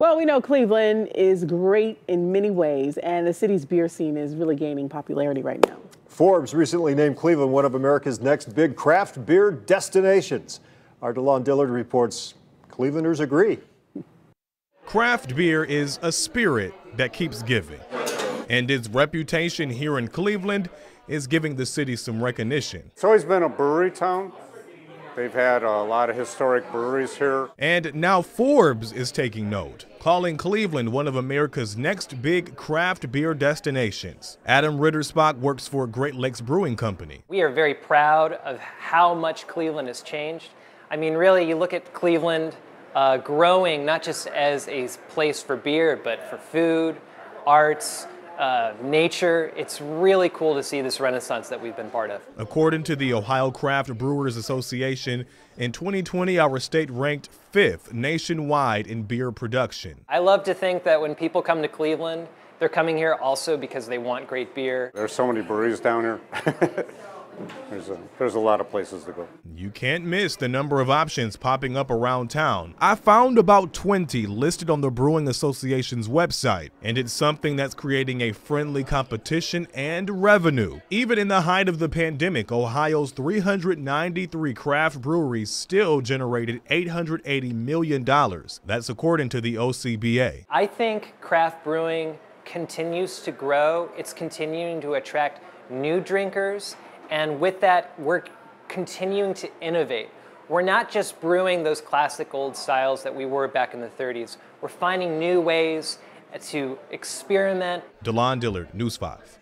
Well, we know Cleveland is great in many ways, and the city's beer scene is really gaining popularity right now. Forbes recently named Cleveland one of America's next big craft beer destinations. Our DeLon Dillard reports Clevelanders agree. Craft beer is a spirit that keeps giving, and its reputation here in Cleveland is giving the city some recognition. It's always been a brewery town. They've had a lot of historic breweries here. And now Forbes is taking note, calling Cleveland one of America's next big craft beer destinations. Adam Rittersbach works for Great Lakes Brewing Company. We are very proud of how much Cleveland has changed. I mean, really, you look at Cleveland uh, growing not just as a place for beer, but for food, arts, uh, nature. It's really cool to see this renaissance that we've been part of. According to the Ohio Craft Brewers Association, in 2020, our state ranked fifth nationwide in beer production. I love to think that when people come to Cleveland, they're coming here also because they want great beer. There's so many breweries down here. There's a, there's a lot of places to go. You can't miss the number of options popping up around town. I found about 20 listed on the Brewing Association's website, and it's something that's creating a friendly competition and revenue. Even in the height of the pandemic, Ohio's 393 craft breweries still generated $880 million. That's according to the OCBA. I think craft brewing continues to grow. It's continuing to attract new drinkers and with that, we're continuing to innovate. We're not just brewing those classic old styles that we were back in the 30s. We're finding new ways to experiment. DeLon Dillard, News 5.